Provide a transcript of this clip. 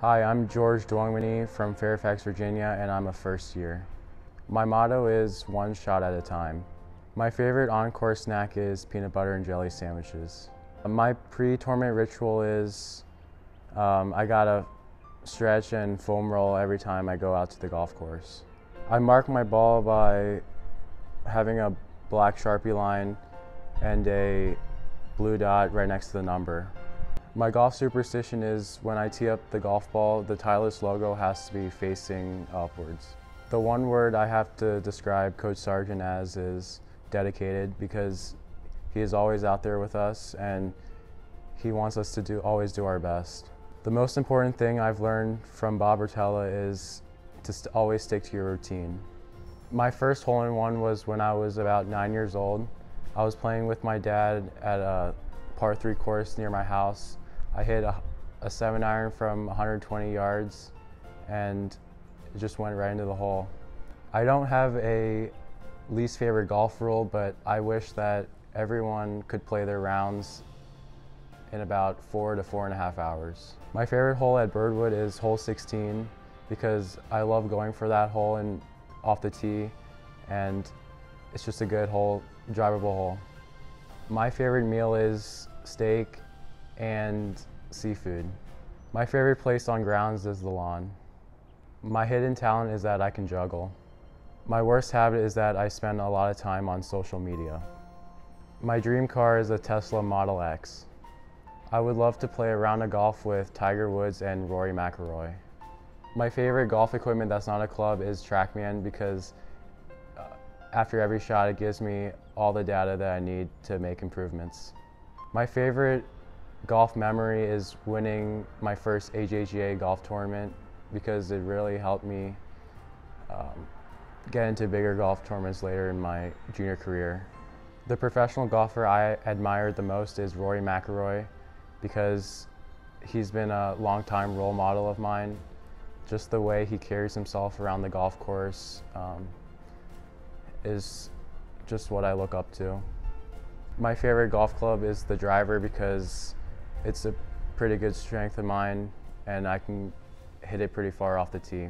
Hi, I'm George Duangmanee from Fairfax, Virginia, and I'm a first year. My motto is one shot at a time. My favorite on-course snack is peanut butter and jelly sandwiches. My pre-tournament ritual is um, I gotta stretch and foam roll every time I go out to the golf course. I mark my ball by having a black Sharpie line and a blue dot right next to the number. My golf superstition is when I tee up the golf ball, the Titleist logo has to be facing upwards. The one word I have to describe Coach Sargent as is dedicated because he is always out there with us and he wants us to do always do our best. The most important thing I've learned from Bob Rotella is to st always stick to your routine. My first hole-in-one was when I was about nine years old. I was playing with my dad at a par three course near my house. I hit a, a seven iron from 120 yards and it just went right into the hole. I don't have a least favorite golf rule, but I wish that everyone could play their rounds in about four to four and a half hours. My favorite hole at Birdwood is hole 16 because I love going for that hole and off the tee and it's just a good hole, drivable hole. My favorite meal is steak and seafood. My favorite place on grounds is the lawn. My hidden talent is that I can juggle. My worst habit is that I spend a lot of time on social media. My dream car is a Tesla Model X. I would love to play a round of golf with Tiger Woods and Rory McIlroy. My favorite golf equipment that's not a club is TrackMan because uh, after every shot it gives me all the data that I need to make improvements. My favorite golf memory is winning my first AJGA golf tournament because it really helped me um, get into bigger golf tournaments later in my junior career. The professional golfer I admired the most is Rory McIlroy because he's been a long-time role model of mine. Just the way he carries himself around the golf course um, is just what I look up to. My favorite golf club is the driver because it's a pretty good strength of mine and I can hit it pretty far off the tee.